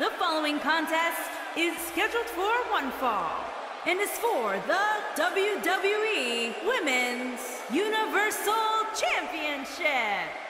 The following contest is scheduled for one fall and is for the WWE Women's Universal Championship.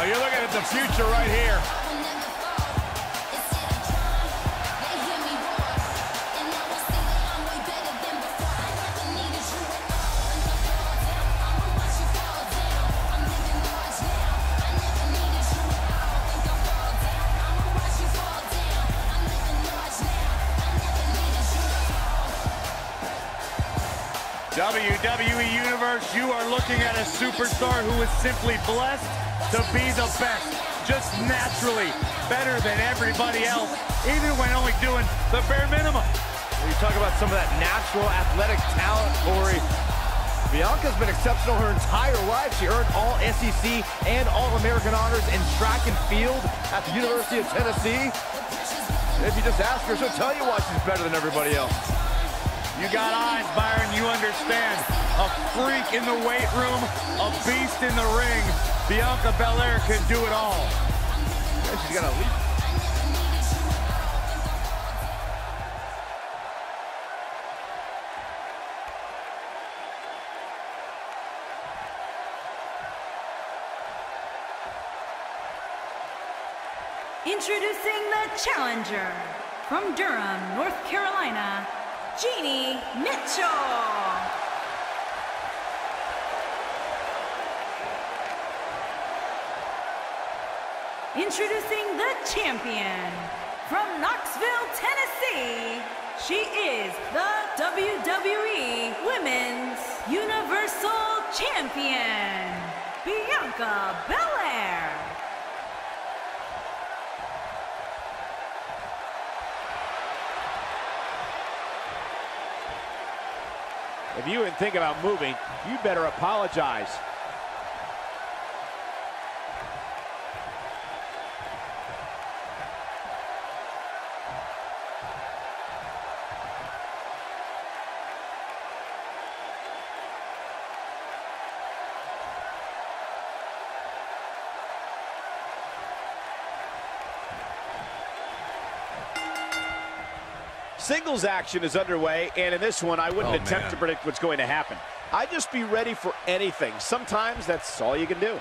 Oh, you're looking at the future right here. WWE Universe, you are looking at a superstar who is simply blessed to be the best. Just naturally better than everybody else, even when only doing the bare minimum. You talk about some of that natural athletic talent, Corey. Bianca's been exceptional her entire life. She earned all SEC and All-American honors in track and field at the University of Tennessee. If you just ask her, she'll tell you why she's better than everybody else. You got eyes, Byron, you understand. A freak in the weight room, a beast in the ring. Bianca Belair can do it all. And she's got a leap. Introducing the challenger from Durham, North Carolina, Jeannie Mitchell. Introducing the champion from Knoxville, Tennessee. She is the WWE Women's Universal Champion, Bianca Belair. If you even think about moving, you better apologize. Singles action is underway, and in this one, I wouldn't Oh, attempt man. to predict what's going to happen. I'd just be ready for anything. Sometimes that's all you can do.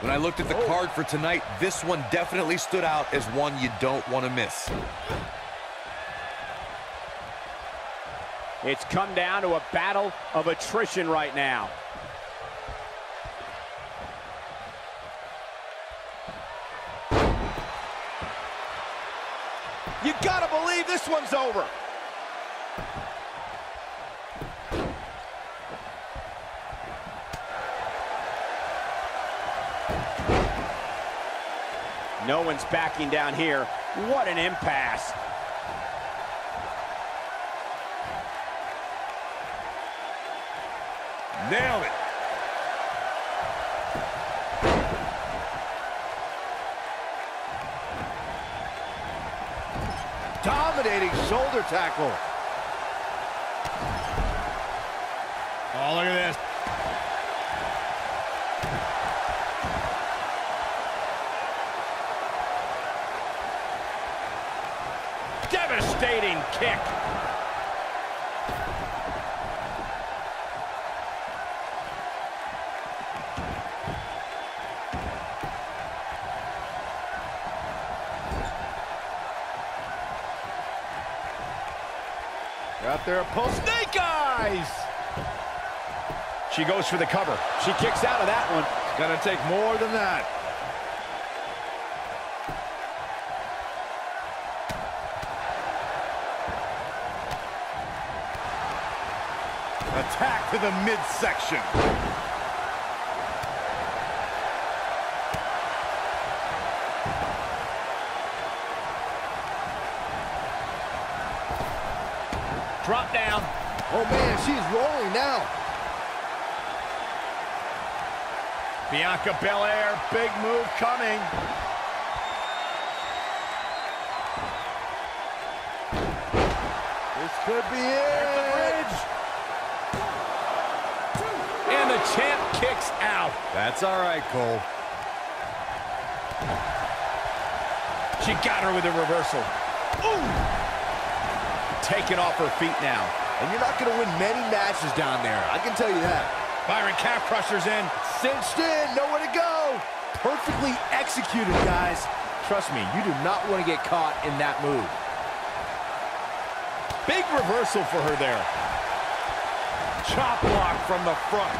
When I looked at the oh. card for tonight, this one definitely stood out as one you don't want to miss. It's come down to a battle of attrition right now. Gotta believe this one's over. No one's backing down here. What an impasse. Nailed it. Shoulder tackle. Oh, look at this. Devastating kick. Got there, post snake eyes. She goes for the cover. She kicks out of that one. Gonna take more than that. Attack to the midsection. Drop down. Oh man, she's rolling now. Bianca Belair, big move coming. This could be it. And the champ kicks out. That's all right, Cole. She got her with a reversal. Ooh! Taken off her feet now. And you're not going to win many matches down there. I can tell you that. Byron calf crusher's in. Cinched in, nowhere to go. Perfectly executed, guys. Trust me, you do not want to get caught in that move. Big reversal for her there. Chop block from the front.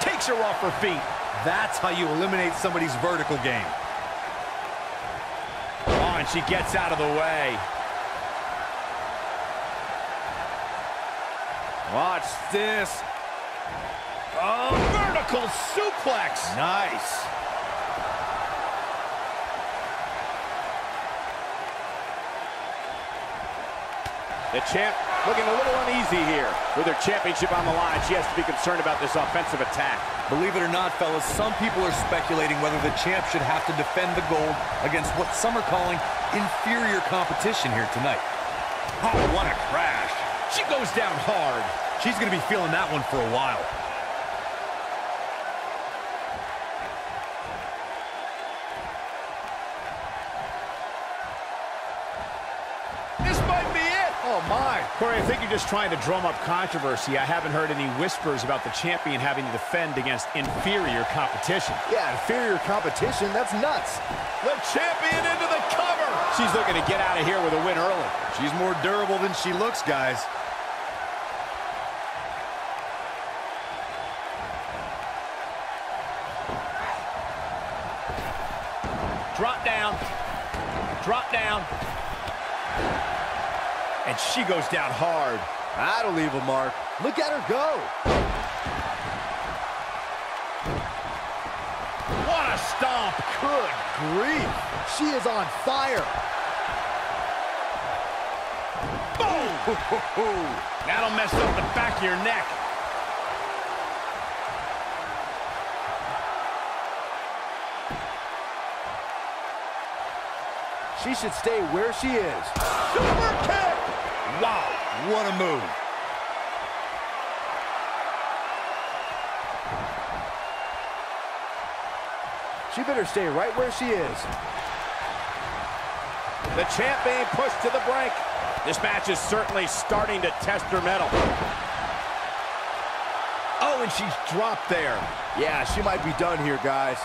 Takes her off her feet. That's how you eliminate somebody's vertical game. Oh, and she gets out of the way. Watch this. Oh, vertical suplex. Nice. The champ looking a little uneasy here. With her championship on the line, she has to be concerned about this offensive attack. Believe it or not, fellas, some people are speculating whether the champ should have to defend the gold against what some are calling inferior competition here tonight. Oh, what a crash. She goes down hard. She's going to be feeling that one for a while. This might be it. Oh, my. Corey, I think you're just trying to drum up controversy. I haven't heard any whispers about the champion having to defend against inferior competition. Yeah, inferior competition, that's nuts. The champion into the cover. She's looking to get out of here with a win early. She's more durable than she looks, guys. She goes down hard. That'll leave a mark. Look at her go. What a stomp. Good grief. She is on fire. Boom. That'll mess up the back of your neck. She should stay where she is. Super what a move. She better stay right where she is. The champ being pushed to the brink. This match is certainly starting to test her mettle. Oh, and she's dropped there. Yeah, she might be done here, guys.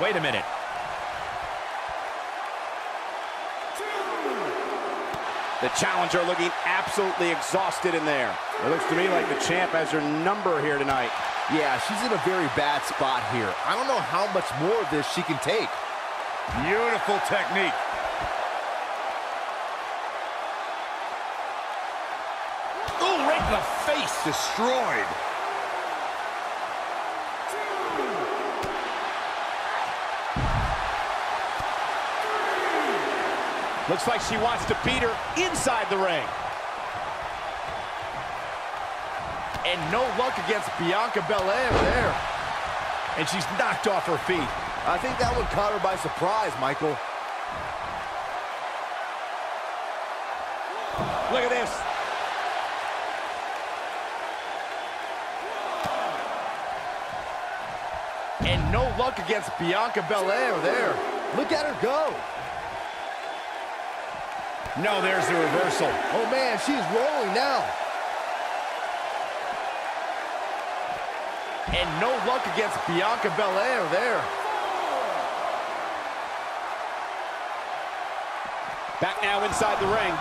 Wait a minute. The challenger looking absolutely exhausted in there. It looks to me like the champ has her number here tonight. Yeah, she's in a very bad spot here. I don't know how much more of this she can take. Beautiful technique. Oh, right in the face. Destroyed. Looks like she wants to beat her inside the ring. And no luck against Bianca Belair there. And she's knocked off her feet. I think that one caught her by surprise, Michael. Look at this. And no luck against Bianca Belair there. Look at her go. No, there's the reversal. Oh, man, she's rolling now. And no luck against Bianca Belair there. Back now inside the ring.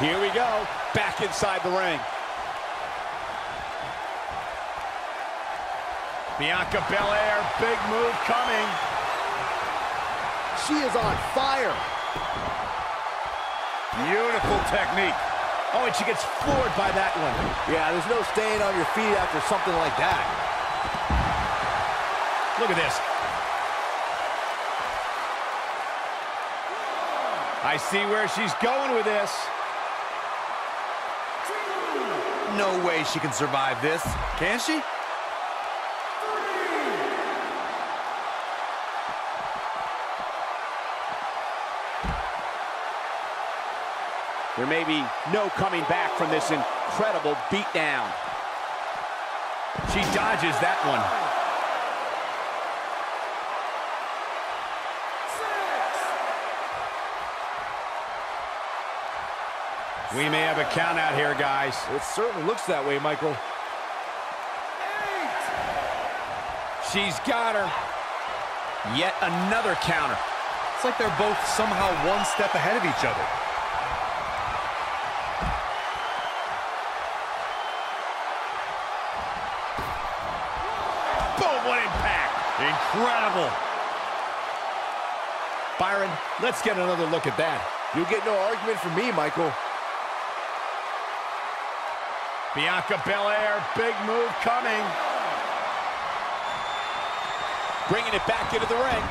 Here we go. Back inside the ring. Bianca Belair, big move coming. She is on fire. Beautiful technique. Oh, and she gets floored by that one. Yeah, there's no staying on your feet after something like that. Look at this. I see where she's going with this. No way she can survive this. Can she? There may be no coming back from this incredible beatdown. She dodges that one. We may have a count out here, guys. It certainly looks that way, Michael. She's got her. Yet another counter. It's like they're both somehow one step ahead of each other. Incredible. Byron, let's get another look at that. You'll get no argument from me, Michael. Bianca Belair, big move coming. Bringing it back into the ring.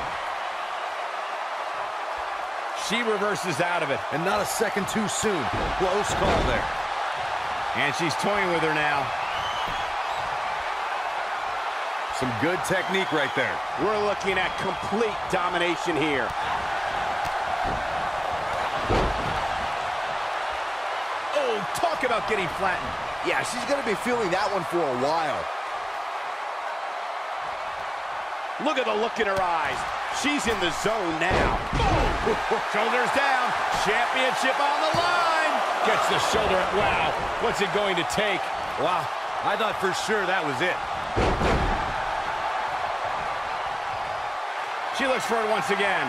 She reverses out of it. And not a second too soon. Close call there. And she's toying with her now. Some good technique right there. We're looking at complete domination here. Oh, talk about getting flattened. Yeah, she's going to be feeling that one for a while. Look at the look in her eyes. She's in the zone now. Boom! Oh. Shoulders down. Championship on the line. Gets the shoulder. Wow. What's it going to take? Wow, I thought for sure that was it. She looks for it once again.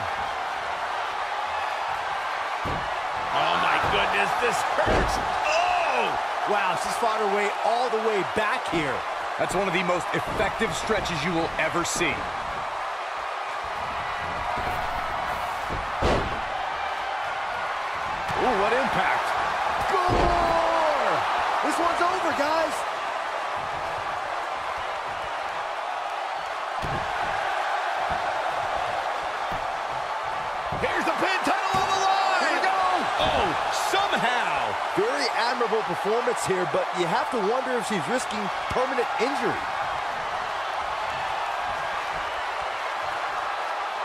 Oh, my goodness. This hurts. Oh! Wow, she's fought her way all the way back here. That's one of the most effective stretches you will ever see. Here's the pin title on the line. Here we go. Oh, somehow. Very admirable performance here, but you have to wonder if she's risking permanent injury.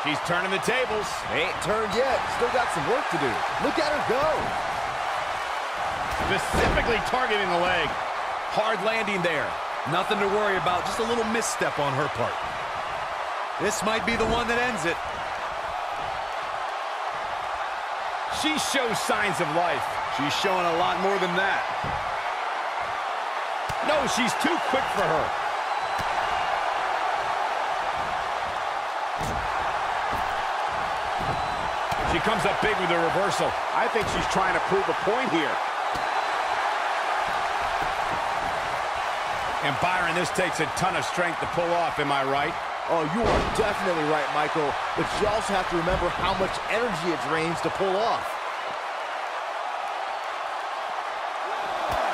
She's turning the tables. Ain't turned yet. Still got some work to do. Look at her go. Specifically targeting the leg. Hard landing there. Nothing to worry about, just a little misstep on her part. This might be the one that ends it. She shows signs of life. She's showing a lot more than that. No, she's too quick for her. She comes up big with a reversal. I think she's trying to prove a point here. And Byron, this takes a ton of strength to pull off, am I right? Oh, you are definitely right, Michael. But you also have to remember how much energy it drains to pull off.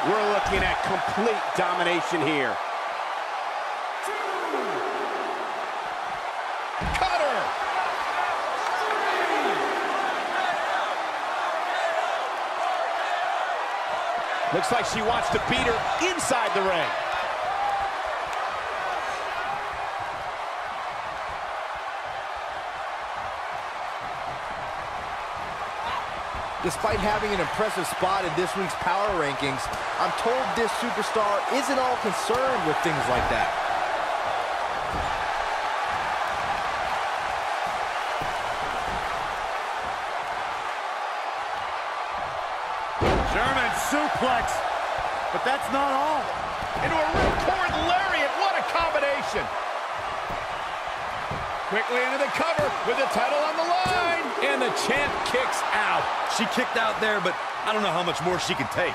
We're looking at complete domination here. Cutter! Looks like she wants to beat her inside the ring. Despite having an impressive spot in this week's power rankings, I'm told this superstar isn't all concerned with things like that. German suplex. But that's not all. Into a ripcord lariat. What a combination. Quickly into the cover with the title on the line. And the champ kicks out. She kicked out there, but I don't know how much more she can take.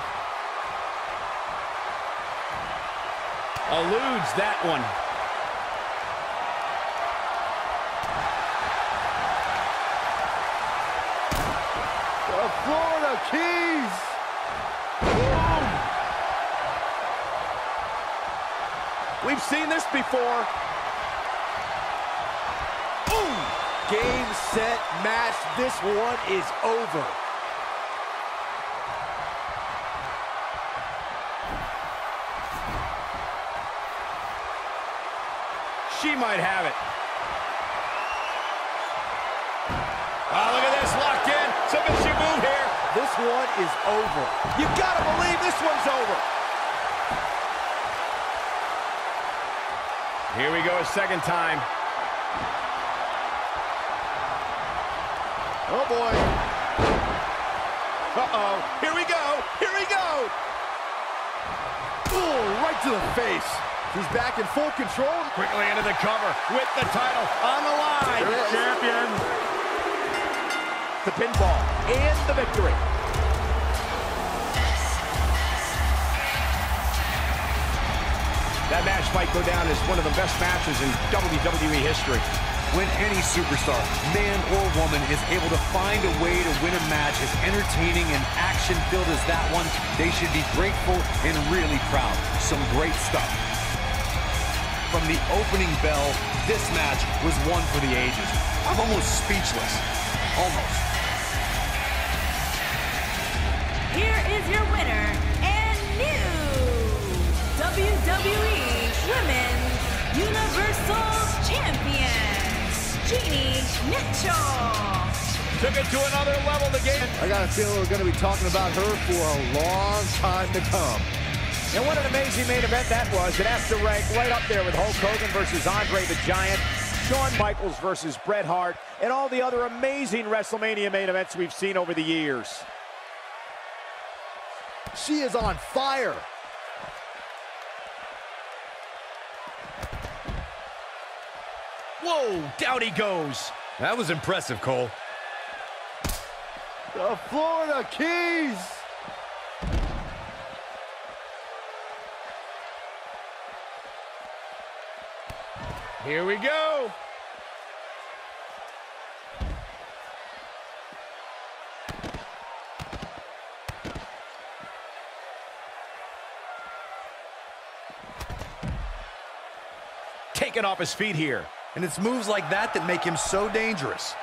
Eludes that one. The Florida Keys! Boom. We've seen this before. Game, set, match. This one is over. She might have it. Oh, look at this, locked in. Submission move here. This one is over. You've gotta believe this one's over. Here we go a second time. Oh boy. Uh-oh. Here we go. Here we go. Ooh, right to the face. He's back in full control. Quickly into the cover with the title on the line. Champion. The pinfall and the victory. That match might go down as one of the best matches in WWE history. When any superstar, man or woman, is able to find a way to win a match as entertaining and action-filled as that one, they should be grateful and really proud. Some great stuff. From the opening bell, this match was one for the ages. I'm almost speechless. Almost. Here is your winner and new WWE Women's Universal Jeannie Mitchell. Took it to another level again. I got a feeling we're going to be talking about her for a long time to come. And what an amazing main event that was. It has to rank right up there with Hulk Hogan versus Andre the Giant, Shawn Michaels versus Bret Hart, and all the other amazing WrestleMania main events we've seen over the years. She is on fire. Whoa, down he goes. That was impressive, Cole. The Florida Keys. Here we go. Taken off his feet here. And it's moves like that that make him so dangerous.